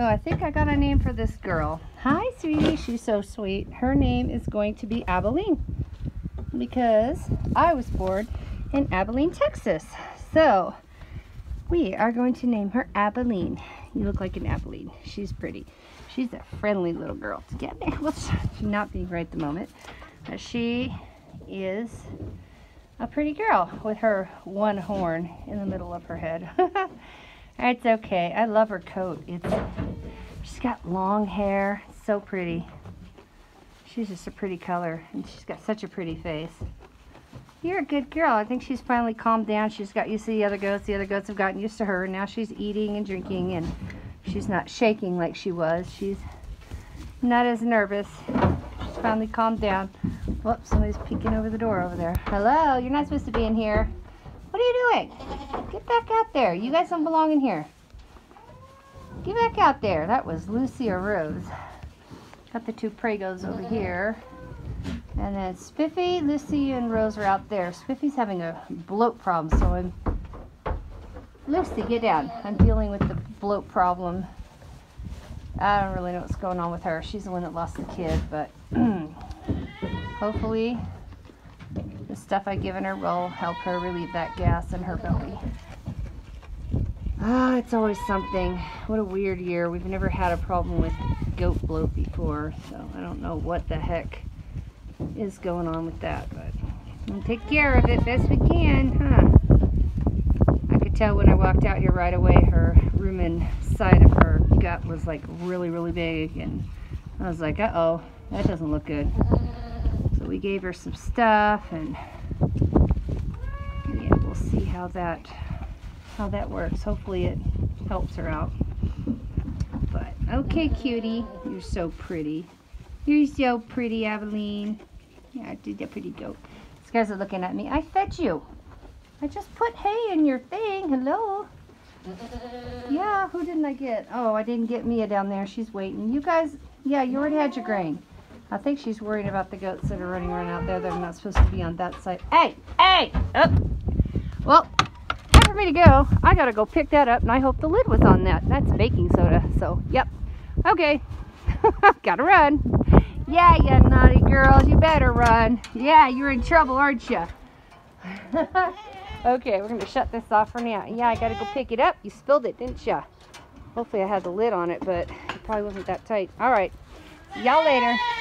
So I think I got a name for this girl. Hi, sweetie. She's so sweet. Her name is going to be Abilene because I was born in Abilene, Texas. So we are going to name her Abilene. You look like an Abilene. She's pretty. She's a friendly little girl. To get me. Whoops. She's not being right at the moment. But she is a pretty girl with her one horn in the middle of her head. it's okay. I love her coat. It's she's got long hair. So pretty. She's just a pretty color and she's got such a pretty face. You're a good girl. I think she's finally calmed down. She's got used to the other goats. The other goats have gotten used to her. And now she's eating and drinking and she's not shaking like she was. She's not as nervous. She's finally calmed down. Whoops, somebody's peeking over the door over there. Hello, you're not supposed to be in here. What are you doing? Get back out there. You guys don't belong in here. Get back out there. That was Lucy or Rose. Got the two Pregos over here. And then Spiffy, Lucy, and Rose are out there. Spiffy's having a bloat problem, so I'm... Lucy, get down. I'm dealing with the bloat problem. I don't really know what's going on with her. She's the one that lost the kid, but hopefully the stuff I've given her will help her relieve that gas in her belly. Ah, it's always something. What a weird year. We've never had a problem with goat bloat before, so I don't know what the heck is going on with that, but we'll take care of it best we can, huh? I could tell when I walked out here right away, her rumen side of her gut was like really, really big, and I was like, uh-oh, that doesn't look good. So we gave her some stuff, and yeah, we'll see how that how that works. Hopefully it helps her out. But okay, cutie, you're so pretty. You're so pretty, Abilene. Yeah, did that pretty goat. These guys are looking at me. I fed you. I just put hay in your thing. Hello. Yeah, who didn't I get? Oh, I didn't get Mia down there. She's waiting. You guys, yeah, you already had your grain. I think she's worried about the goats that are running around out there. They're not supposed to be on that side. Hey, hey, up. Well, for me to go. I gotta go pick that up, and I hope the lid was on that. That's baking soda, so, yep. Okay, gotta run. Yeah, you naughty girls, you better run. Yeah, you're in trouble, aren't you? okay, we're to shut this off for now. Yeah, I got to go pick it up. You spilled it, didn't you? Hopefully I had the lid on it, but it probably wasn't that tight. All right, y'all later.